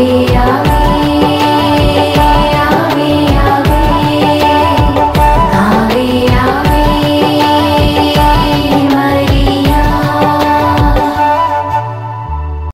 Maria.